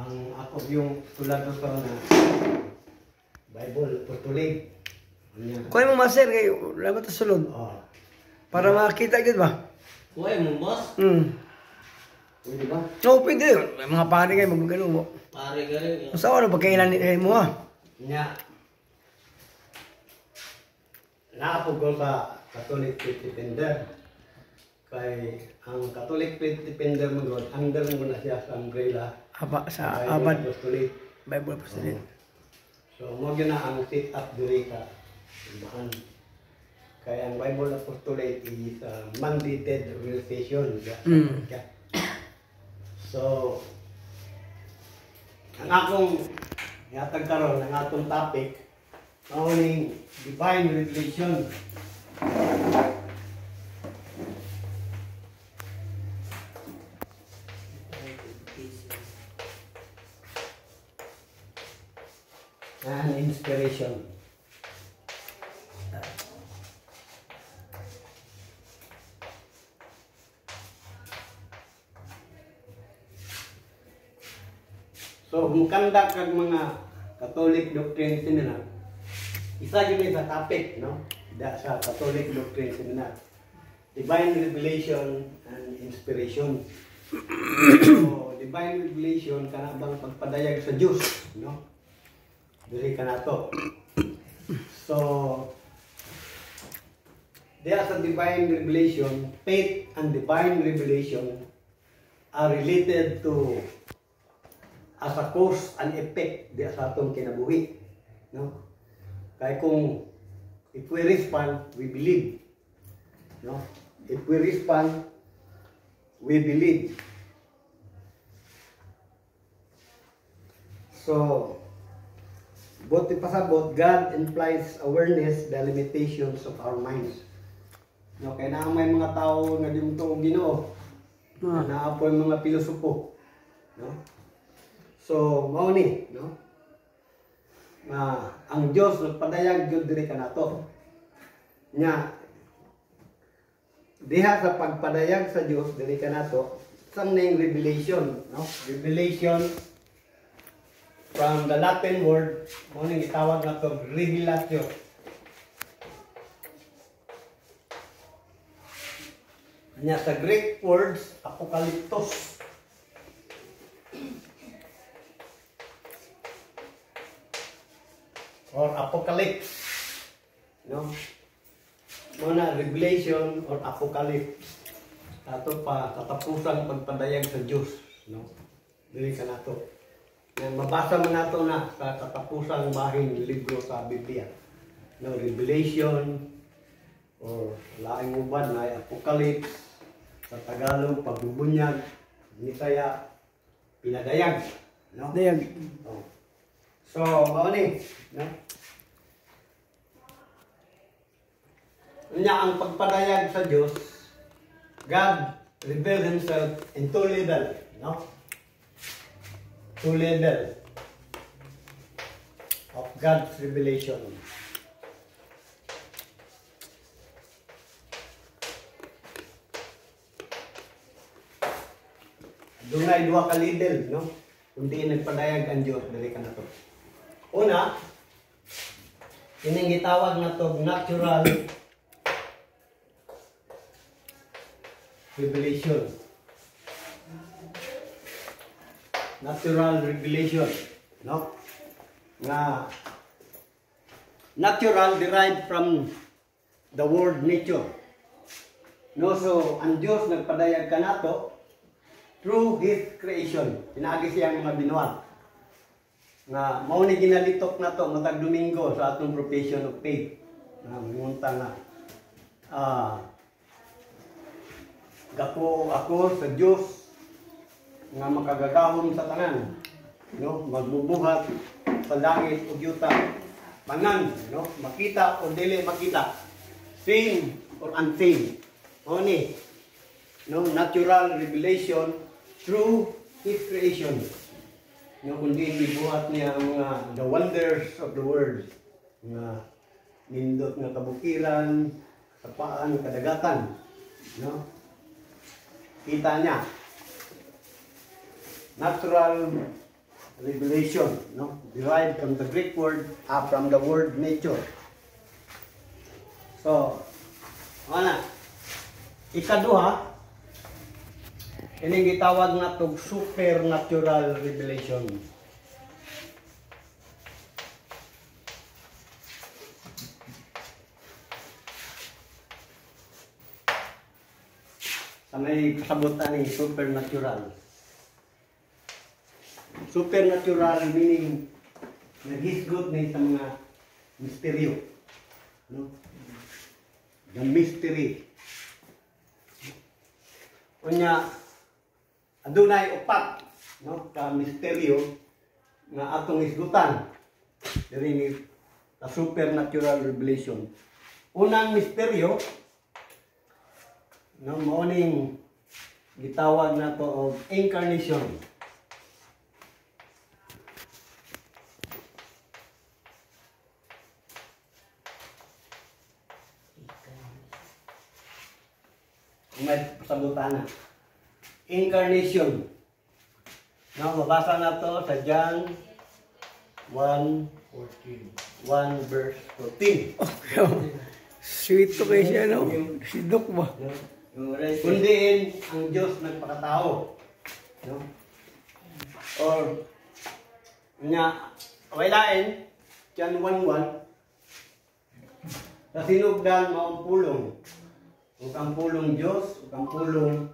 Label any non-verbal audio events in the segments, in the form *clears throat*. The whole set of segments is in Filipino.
ang ako yung tulad ko na Bible Apostolic. Anya. Kuha mo master kay wala ba ta sulod? Oh. Para makita gid ba? Kuha mo, boss. Hmm. Pwede ba? No, pwede. May mga pare kayo magano mo. Pare ka rin. Sa ano pagkailan ni mo ha? Nya. Naapog ko sa Catholic Faith Defender. Kay ang Catholic Faith Defender mo doon, under mo na siya sa umbrella. Aba sa Bible abad Apostolic. Bible Apostolic. So, mo yun na ang sit up diri ka. Simbahan. Kaya ang Bible Apostolate is a mandated organization. Mm. Yeah. So, ang akong yatag karon ang atong topic mauning divine revelation. and inspiration. So, mukanda kag mga Catholic doctrine seminar. Isa yun sa topic, no? Da sa Catholic doctrine seminar. Divine revelation and inspiration. *coughs* so, divine revelation kana bang pagpadayag sa Dios, no? Dili ka na to. *coughs* So, there sa divine revelation, faith and divine revelation are related to as a cause and effect di sa atong kinabuhi. No? Kaya kung if we respond, we believe. No? If we respond, we believe. So, Buti pasabot, God implies awareness the limitations of our minds. No, kaya na may mga tao nga di mo to ginoo. Ah. Na po yung mga pilosopo. No? So, mao ni, no? Na ang Dios nagpadayag gyud diri kanato. Nya diha sa pagpadayag sa Dios diri kanato, sang ning revelation, no? Revelation from the Latin word, mo nang itawag na to revelatio. Nya sa Greek words, apocalyptos. Or apocalypse. No? Muna, revelation or apocalypse. Ato pa, katapusan pagpadayag sa Diyos. No? Dili ka na to. Mabasa mo nato na sa katapusang bahin libro sa Biblia. No, Revelation, or laing uban na Apocalypse, sa Tagalog, pagbubunyag, Nisaya, pinadayag. No? Dayag. Oh. So, mao ni, no? Nya ang pagpadayag sa Dios, God revealed himself in two level, no? Two level of God's revelation. Dungay duha ka level, no? Kundi nagpadayag ang Dios diri ka na to. Una, kining gitawag na to natural revelation. Natural revelation, no? Nga natural derived from the word nature. No, so ang Diyos nagpadayag ka nato through His creation. Pinaagi siyang mga binuhat. Nga, mao ni ginalitok na to matag Domingo sa atong profession of faith. Nga, munta nga, ah, Gapo ako sa Dios nga makagagahom sa tanan no? Magbubuhat sa langit ug yuta. Mangan no? Makita o dili makita. Seen or unseen. O ni no? Natural revelation through his creation. No kundi gibuhat niya ang mga the wonders of the world. Nga nindot nga kabukiran kapaan kadagatan no? Kita niya natural revelation, no? Derived from the Greek word, ah, from the word nature. So, ana, ikaduha, ining gitawag na tog supernatural revelation. Sa may kasabutan ni supernatural. Supernatural meaning naghisgot na sa mga misteryo. No? The mystery. Unya, adunay upat no ka misteryo nga atong isgutan diri ni the supernatural revelation. Unang misteryo no mao ning gitawag nato og incarnation. may na. Incarnation. No, mabasa na to sa John 1, 1 verse 14. Sweet to kayo siya, no? Si Doc ba? No? Kundiin ang Diyos nagpakatao. No? Or, nga, walain, John 1.1, sa sinugdan mo ang pulong. Ug ang pulong Diyos, ug ang pulong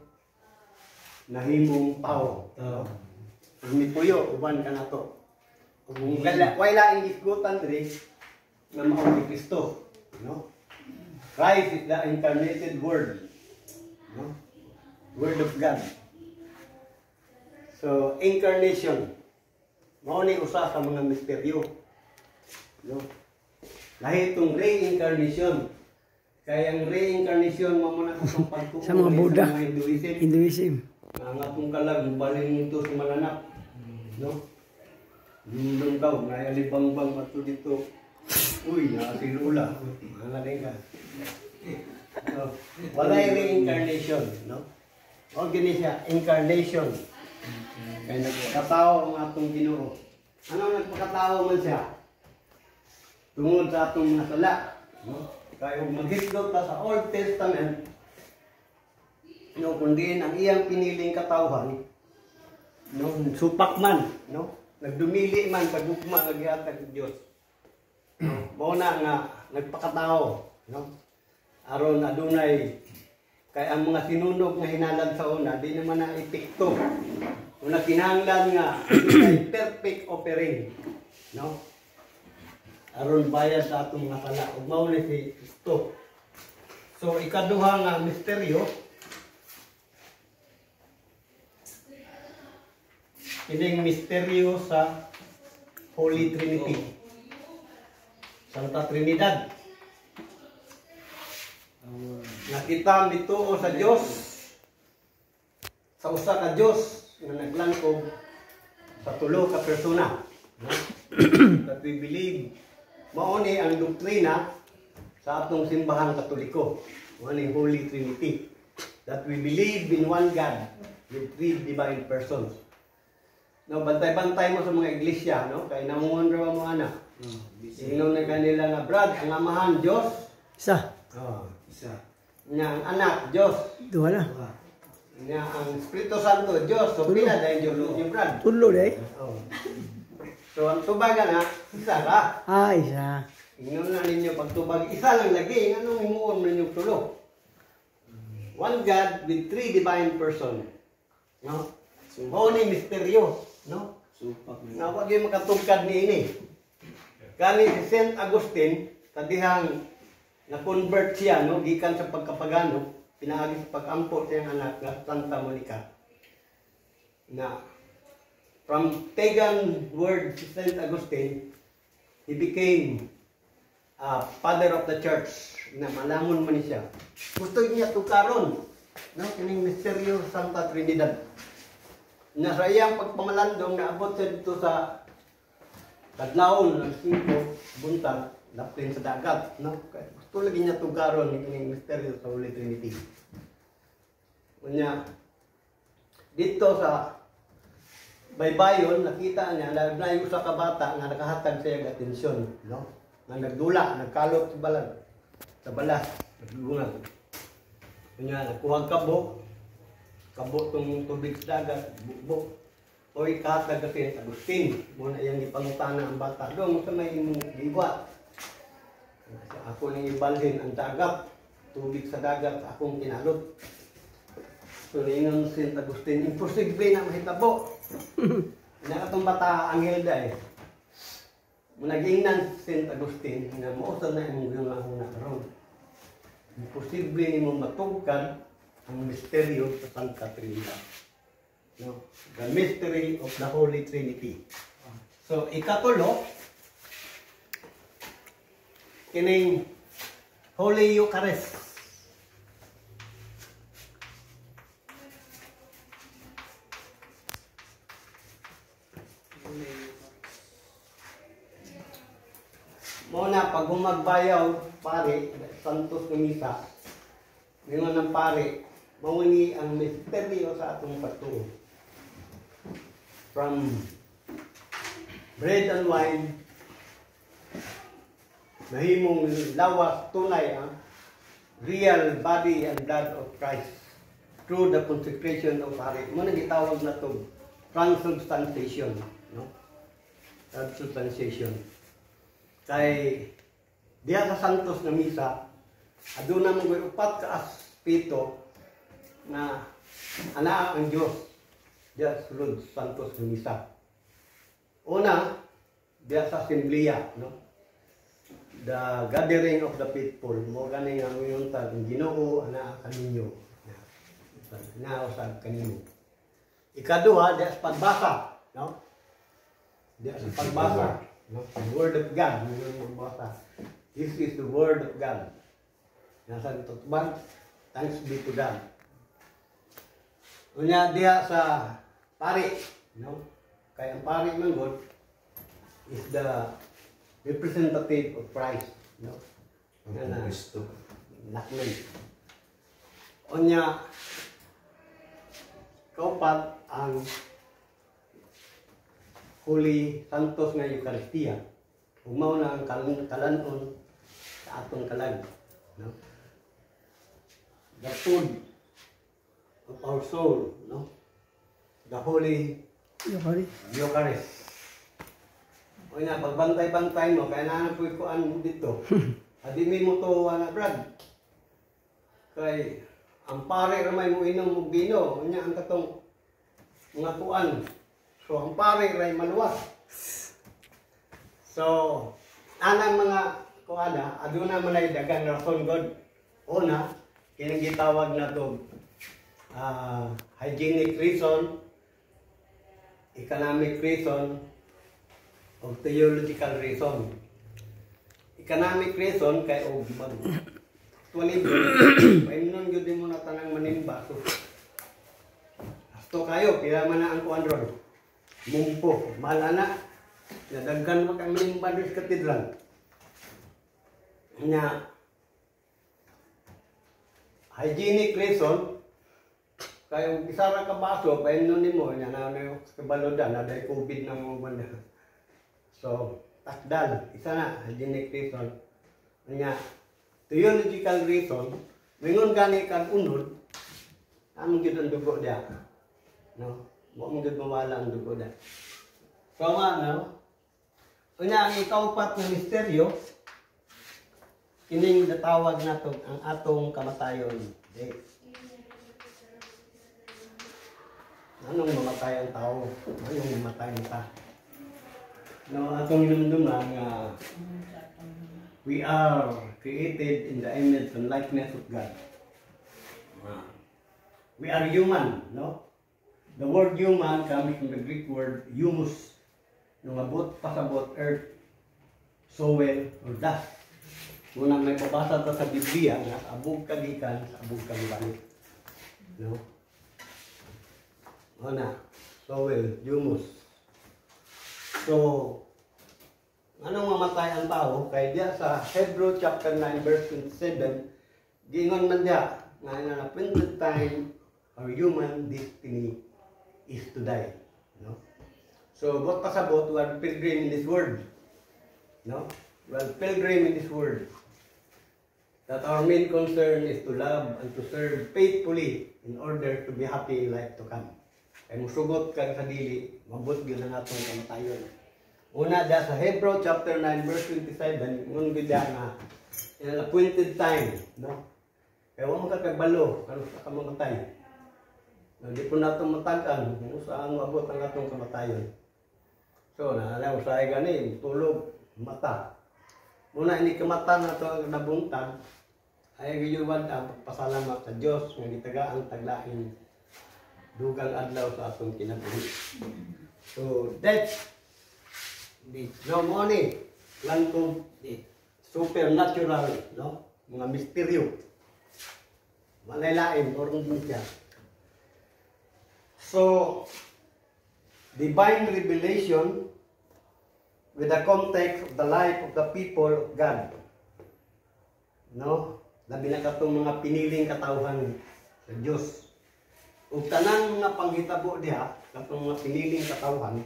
nahimong tao. Ug ni puyo, uban ka na to. Ug wala, wala ang isgutan diri nga mao ni Kristo. No? Christ is the incarnated Word. No? Word of God. So, incarnation. Mao ni usa sa mga misteryo. No? Lahi itong reincarnation. Kaya ang reincarnation mo muna itong pagkukulit Sa mga Buddha. Sa mga Hinduism. Hinduism. Ang atong kalag, balin ito sa mananap. No? Yung daw, nayalibang-bang ato dito. Uy, nakasilula. Mga rin ka. So, wala yung reincarnation, no? O gini siya, incarnation. Kaya nagpakatao ang atong ginoo. Ano nagpakatao man siya? Tungod sa atong mga sala. No? Kaya kung ta sa Old Testament, no, kundi ang iyang piniling katawhan, no, supak man, no, nagdumili man, pagugma, nagyatag ng Diyos. Mao na nga, nagpakatao, no, aron adunay, kay ang mga sinunog nga hinalan sa una, di naman na epekto. Una kinahanglan nga, *clears throat* perfect offering, no, aron bayad sa atong mga sala, ug mao ni si Kristo. So ikaduha nga misteryo, Kining misteryo sa Holy Trinity. Santa Trinidad. Nakita dito sa Dios sa usa ka Dios nga naglangkob sa tulo ka persona. That we believe mao ni ang doktrina sa atong simbahan katoliko. Mao ni Holy Trinity. That we believe in one God with three divine persons. No, bantay-bantay mo sa mga iglesia, no? Kay namungon ra mo ana. Ingnon na kanila nga brad, ang amahan Dios. Isa. Oh, isa. Nya ang anak Dios. Duha na. Nya ang Espiritu Santo Dios. So pila dahil Dios yung brad. Tulo day. Oh. So ang tubaga na, isa ka. Ah, isa. Ingnon na ninyo pagtubag, isa lang lagi, anong himuon ninyo tulo? One God with three divine person. No? Mao ni misteryo, no? Supak Nga wag yung makatugkad ni ini. Kani si Saint Agustin, kadihang na-convert siya, no? Gikan sa pagkapagano, pinaagi sa pag-ampo sa iyang anak na Santa Monica. Na from pagan word si Saint Agustin, he became uh, father of the church na malamon man siya. Gusto niya tukaron, no? Kining misteryo Santa Trinidad na sa iyang pagpamalandong naabot siya dito sa Kadlaon ng singko buntag lapin sa dagat no gusto lagi niya tugaron ni kining misteryo sa Holy Trinity unya dito sa baybayon, nakita niya na na yung sa kabata nga nakahatag sa iyang atensyon, no? Nga nagdula, nagkalot sa balag, sa balas, naglungag. Kanya, nakuha kabo, kabo tong tubig sa dagat, bukbok. Oy, kahatag kasi sa Agustin, muna iyang ipangutana ang bata. Doon sa may liwa. Ako nang ibalhin ang dagat, tubig sa dagat, akong kinalot. So, ingon si St. Agustin, imposible na mahitabo. *laughs* Nakatong bata ang Hilda eh. Munagingnan si St. Agustin na mausap na imong gulahong na karon. Imposible ni mo matugkan ang misteryo sa Santa Trinidad. No? The mystery of the Holy Trinity. So, ikatulo, kining Holy Eucharist. Muna, humagbayaw, pare, santos ng misa, ngayon ng pare, mawini ang misteryo sa atong patuo. From bread and wine, nahimong lawas tunay ang real body and blood of Christ through the consecration of pare. Muna gitawag na to transubstantiation, no? Transubstantiation kay diya sa Santos na misa aduna mo gay upat ka aspito na ana ang Dios diya sulod sa Santos na misa una diya sa assembleya no the gathering of the people mo gani nga ngayon tag Ginoo ana kaninyo na usab kanimo ikaduha diya sa pagbasa no diya sa pagbasa No? The Word of God. Yung magbasa. This is the Word of God. Nasa ito. But, thanks be to God. Unya diya sa pari. No? Kaya ang pari man God is the representative of Christ. No? Nga na, nakman. Unya, kaupat ang Holy Santos nga Eucharistia. Umaw na ang kalan kalanon sa atong kalag. No? The food of our soul. No? The Holy Eucharist. Eucharist. O na, pagbantay-bantay mo, kaya nanan po kuan mo dito. *laughs* Adi mi mo to na brad. Kay ang pare ramay mo inom og bino, unya ang katong mga kuan. So ang pare ray maluwas. So anang mga kuana, aduna man ay dagang rason god. Una, kinang gitawag na to ah, hygienic reason, economic reason, o theological reason. Economic reason kay og mag Actually, *coughs* painon yun din mo na tanang manimba. So, Asto kayo, kaya man na ang kuan ron. Mumpo, mala na. Nadaggan mo kang manimba sa katedral. Nya, hygienic reason, kung isa ra ka baso, painon ni mo, nya na na kabalodan, na dahil COVID na mga banda. So, takdal, isa na, hygienic reason. Nya, theological reason, mingon gani kag unod, among gid ang dugo dia. No? Wa mo gid mawala ang dugo dia. So nga no? Unya ang ikaupat nga misteryo, kining natawag nato ang atong kamatayon. Eh, Anong mamatay ang tao? Anong mamatay ang ta? No, atong lumduman nga we are created in the image and likeness of God. We are human, no? The word human comes from the Greek word humus, nung abot pasabot earth, soil, or dust. Muna may pabasa ta sa Biblia nga abog kagikan, sa abog kagibalik. No? Una, soil, humus. So, Anong mamatay ang tao? Kay diya sa Hebrew chapter 9 verse 27, gingon man diya nga na appointed time or human destiny is to die. No? So, what pasabot, we are pilgrim in this world. No? We are pilgrim in this world. That our main concern is to love and to serve faithfully in order to be happy in life to come. Kaya musugot kang sa dili, mabot yun ang atong kamatayon. Una, da sa Hebrew chapter 9 verse 27, ngun bida nga, in an appointed time, no? Kaya huwag mo ka kagbalo, kano sa kamamatay. Hindi po natin matagan kung saan mabot ang atong kamatayon. So, naalala ko sa ay gani, tulog, mata. Muna, hindi kamata na ito ang nabuntag, ay giyuwad ang pasalamat sa Diyos nga gitagaan taglain dugang adlaw sa atong kinabuhi. So, that's the money lang kung the supernatural, no? Mga misteryo. Malalain, or din siya. So, divine revelation with the context of the life of the people of God. No? Labi na katong mga piniling katawhan sa Diyos. Ug tanang mga panghitabo diha, katong mga piniling katawhan.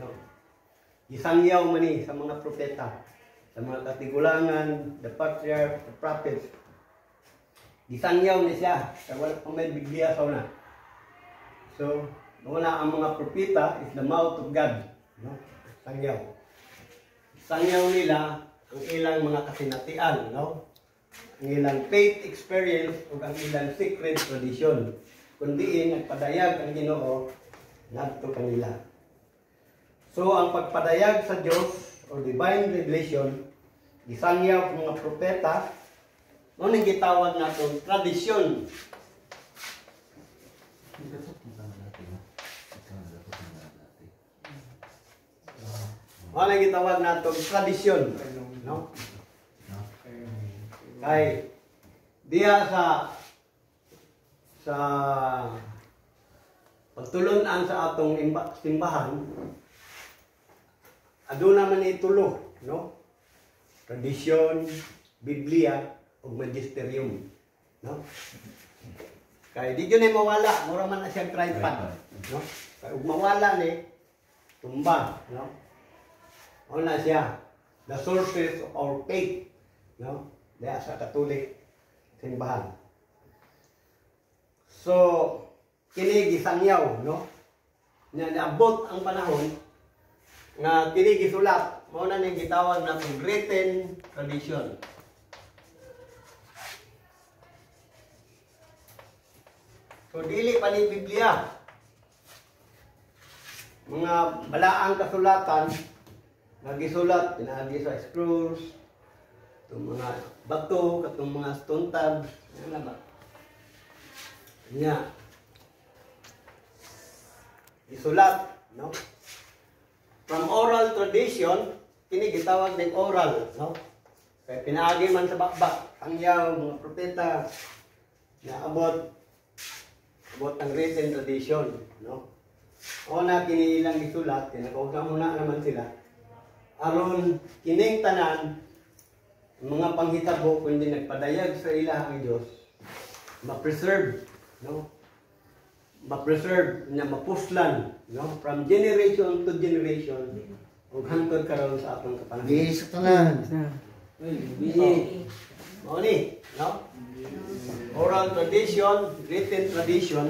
No? Isangyaw man sa mga propeta, sa mga katigulangan, the patriarchs, the prophets. Isangyaw ni siya, sa wala pa may Biblia sa una. So, wala ang mga propeta is the mouth of God. No? Sangyaw. Sangyaw nila ang ilang mga kasinatian, no? Ang ilang faith experience o ang ilang secret tradition. Kundi nagpadayag ang Ginoo ngadto kanila. So ang pagpadayag sa Dios or divine revelation gisangyaw ng mga propeta mo ning gitawag naton tradisyon. Ning gitawag naton tradisyon, no? Kay diya sa sa pagtulunan sa atong imba- simbahan aduna man itulo no? Tradisyon biblia ug magisterium no? Kay di gyud mawala. Mura man na siya tripod no? Kay ug mawala ni tumba no? Una siya the sources of faith no diya sa katolik simbahan. So kini gisangyaw no? Na naabot ang panahon nga kini gisulat mao na ning gitawag na written tradition. So dili pa ni Biblia. Mga balaang kasulatan nga gisulat pinaagi sa scrolls itong mga bato katong mga stone tabs. Ano ba? Nga isulat no? From oral tradition kini gitawag ning oral no? Kay pinaagi man sa bakbak ang yaw mga propeta na abot abot ang written tradition no? O na kini ilang gisulat kay nakauga muna naman sila aron kining tanan mga panghitabo kundi nagpadayag sa ila ang Dios ma-preserve no? Ma-preserve na mapuslan no? From generation to generation ug hangtod karon sa atong kapanahon Di sa tanan. Mao ni no? Oral tradition written tradition.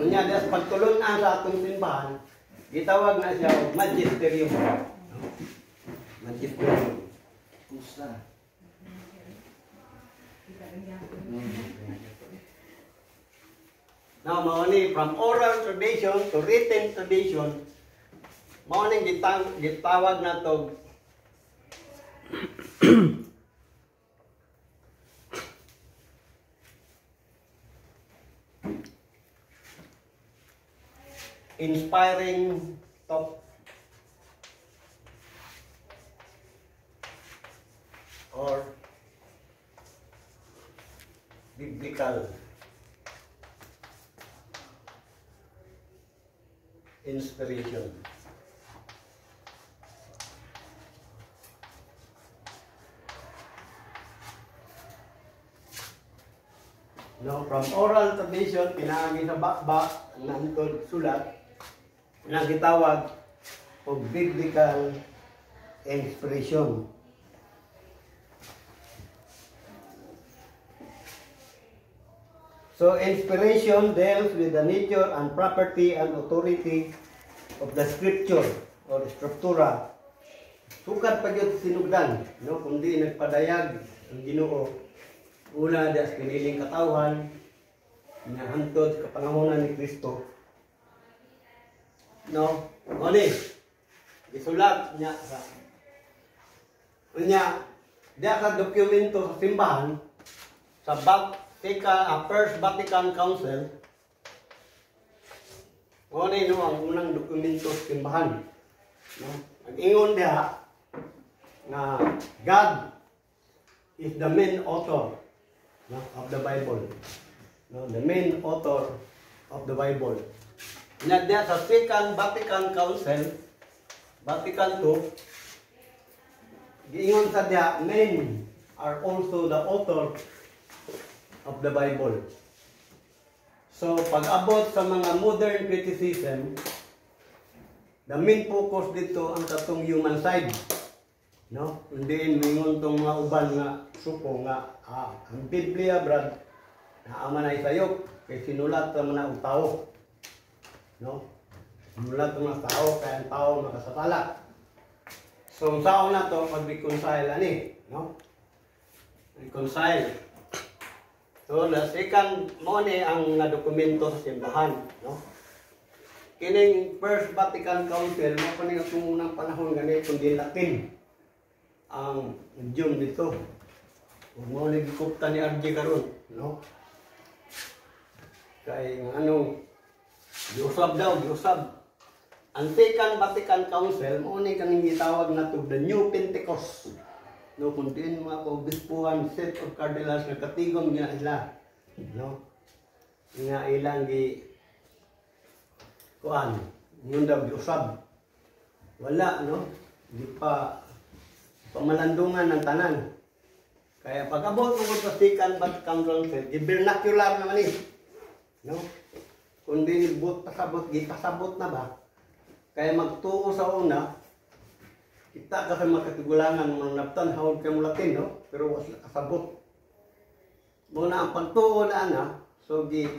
Unya das pagtulon na sa atong simbahan gitawag na siya magisterium magisterium Now, mao ni from oral tradition to written tradition, mao ning gitang gitawag inspiring top. Or biblical. Inspiration. No, from oral tradition, pinaagi sa bakbak, nantod sulat na gitawag og biblical inspiration. So inspiration deals with the nature and property and authority of the scripture or struktura. Sukat pa yun sinugdan, no? kundi nagpadayag ang Ginoo una das kiniling katawhan na hantod sa kapangahunan ni Kristo. No? Oni, isulat niya sa Unya, diya ka dokumento sa simbahan sa Vatican, uh, First Vatican Council Ano no ang unang dokumento sa simbahan. No? Ang-ingon diha na God is the main author no, of the Bible. No, the main author of the Bible. Na diya sa Second Vatican Council, Vatican II, giingon sa diya, men are also the author of the Bible. So, pag-abot sa mga modern criticism, the main focus dito ang katong human side. No? Hindi mingon tong mga uban nga suko nga ah, ang Biblia brad na amanay sayop kay sinulat sa mga tao. No? Sinulat sa mga tao kay ang tao makasatala. So, ang sao na to pag-reconcile ani, no? Reconcile. So, second mo ni ang nga dokumento sa simbahan, no? Kining First Vatican Council, mo pa niya itong unang panahon gani kundi Latin ang idiom dito. Kung mo ni gikupta ni RJ karon, no? Kay nga ano, giusab daw, giusab. Ang Second Vatican Council, mo ni kaning gitawag na to the New Pentecost. No, kung din mga kaobispuhan, set of cardinals na katigom nga ila. No? Nga ilang gi kuan, ngun daw giusab. Wala, no? Di pa pamalandungan ng tanan. Kaya pag abot mo sa Second Vatican Council, gibernacular naman eh. No? Kundi but pasabot, gipasabot na ba? Kaya magtuo sa una, kita kasi makatigulangan mga naptan hawag kay Latin, no? Pero was kasabot. Muna ang pagtuo na ana, so gi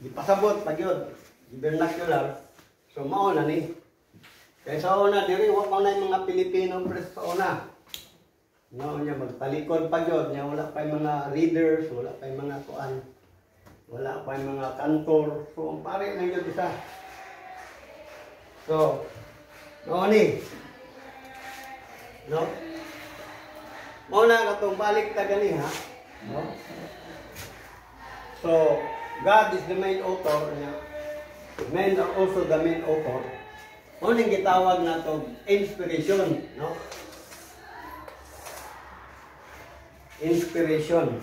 gipasabot pag yun, vernacular. So mao na ni. Kaya sa una diri wa pa na mga Pilipino pres sa una. No, nya magtalikod pa yun, nya wala pa mga readers, wala pa mga kuan. Wala pa yung mga kantor. So ang pare na yun isa. So, no ni. No? Mao na katong balik ta gani ha. No? So, God is the main author. Men are also the main author. Ning gitawag na to inspiration, no? Inspiration.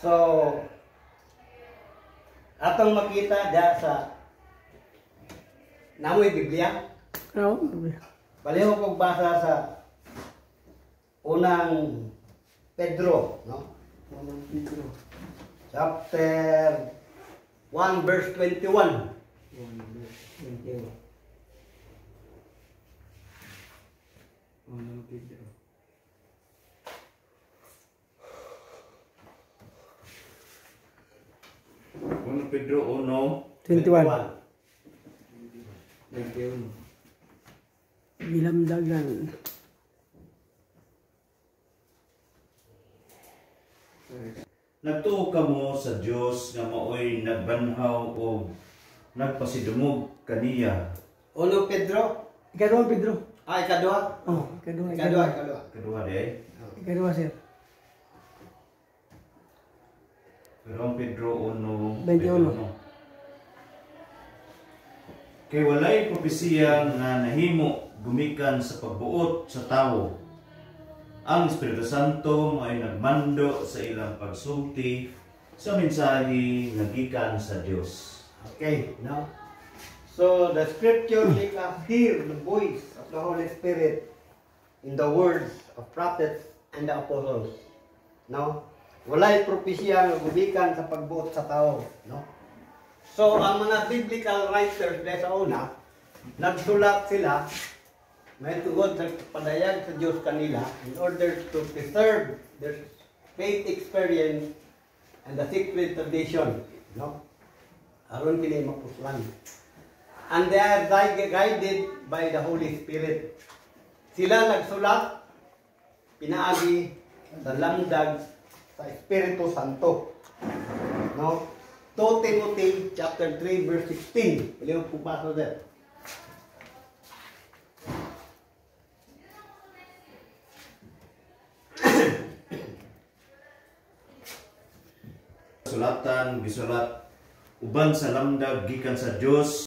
So, atong makita da sa Namoy Biblia. No? Baliho kong basa sa unang Pedro, no? Unang Pedro. Chapter 1 verse 21. Thank you. Unang Pedro. Uno Pedro 1, 21. Thank you. Bilamdagan. Nagtuo ka mo sa Dios nga maoy nagbanhaw o nagpasidumog kaniya. Uno Pedro. Ikaduha, Pedro. Ah, ikaduha. Oh, ikaduha, Ikaduha, ikaduha. ikaduha. Day. Ikaduha, sir. Pero ang Pedro 1, 21. Kay walay propesiya nga nahimo gumikan sa pagbuot sa tawo. Ang Espiritu Santo ay nagmando sa ilang pagsulti sa mensahe nga gikan sa Dios. Okay, now. So the scripture make us hear the voice of the Holy Spirit in the words of prophets and the apostles. Now, walay propesya nga gumikan sa pagbuot sa tao, no? So ang mga biblical writers dahil sa una, nagsulat sila may tungod sa padayag sa Diyos kanila in order to preserve their faith experience and the secret tradition, no? Aron kini mapuslan. And they are gui- guided by the Holy Spirit. Sila nagsulat, pinaagi sa lamdag sa Espiritu Santo. No? 2 Timothy chapter 3 verse 16. Pwede mo pupasa there. Sulatan, gisulat uban sa lamdag gikan sa Dios